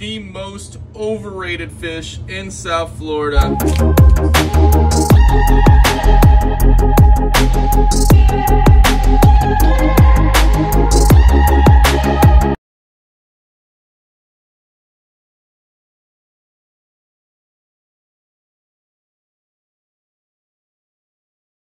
the most overrated fish in South Florida.